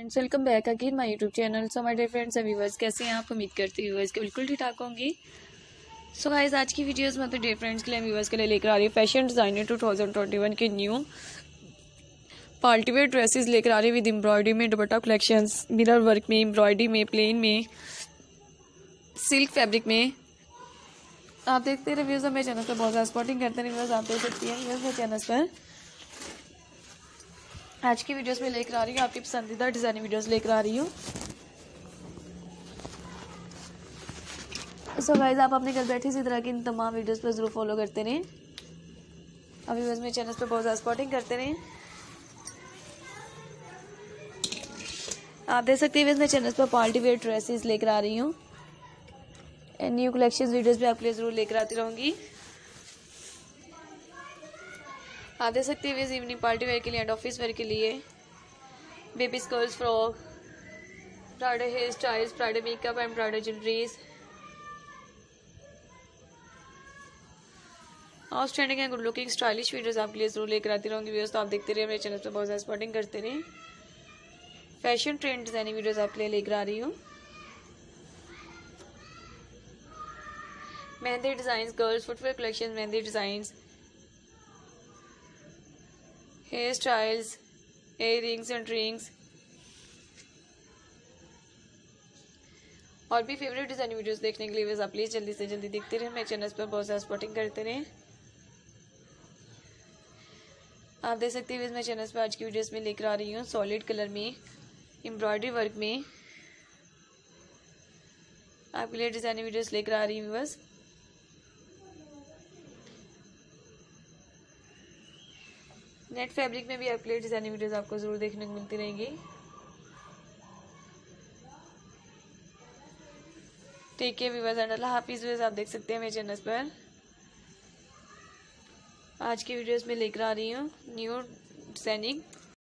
Friends welcome back again my YouTube channel so my dear friends and viewers कैसे हैं आप? उम्मीद करती हूँ व्यूवर्स के बिल्कुल ठीक ठाक होंगी। सो गाइस आज की वीडियोस में तो डियर फ्रेंड्स के लिए व्यूवर्स के लिए लेकर आ रही है फ़ैशन डिज़ाइनर 2021 के न्यू पार्टीवेयर ड्रेसेस लेकर आ रही विद एम्ब्रॉयडरी में, दुपट्टा कलेक्शंस मिरर वर्क में एम्ब्रॉयडरी में प्लेन में सिल्क फैब्रिक में। आप देखते रहे व्यूज़ मेरे चैनल पर बहुत ज़्यादा स्पॉटिंग करते हैं व्यूज़ आप देख सकती हैं व्यूज़ मेरे चैनल पर। आज की वीडियोस में लेकर आ रही हूँ, आपकी पसंदीदा डिज़ाइनिंग वीडियोस लेकर आ रही हूँ। सो गाइज़ आप अपने घर बैठे इसी तरह की इन तमाम वीडियोस पर ज़रूर फॉलो करते रहें। अभी बस मेरे चैनल पर बहुत ज़्यादा स्पॉटिंग करते रहें। आप देख सकते हैं मेरे चैनल पर पार्टी वेयर ड्रेसेस लेकर आ रही हूँ। न्यू कलेक्शन वीडियोस भी आपके लिए ज़रूर लेकर आती रहूँगी। आप देख सकते हैं इवनिंग पार्टी वेयर के लिए एंड ऑफ़िस वेयर के लिए। Baby skirts frock party hair styles party makeup and party jewelleries outstanding and good looking stylish videos आपके लिए ज़रूर लेकर आती रहूँगी। वीडियोस तो आप देखते रहिए, मेरे चैनल पर बहुत ज़्यादा स्पॉटिंग करते रहे फ़ैशन ट्रेंड डिज़ाइनिंग वीडियोस आपके लिए लेकर आ रही हूँ। Mehndi design girls footwear collection mehndi design hair styles hair rings and rings और भी फेवरेट डिज़ाइन वीडियोस देखने के लिए आप प्लीज़ जल्दी से जल्दी देखते रहें। मेरे चैनल पर बहुत ज़्यादा सपोर्टिंग करते रहें। आप देख सकते हैं, मैं चैनल पर आज की वीडियोस में लेकर आ रही हूँ सॉलिड कलर में एम्ब्रॉयडरी वर्क में। आपके लिए डिज़ाइनिंग वीडियोस लेकर आ रही हूँ बस। नेट फैब्रिक में भी आपके लिए डिज़ाइनिंग वीडियोस आपको ज़रूर देखने को मिलती रहेंगी। टेक है विवाज एंड अल्लाह हाफिज़ आप देख सकते हैं मेरे चैनल पर। आज की वीडियोस में लेकर आ रही हूँ न्यू डिज़ाइनिंग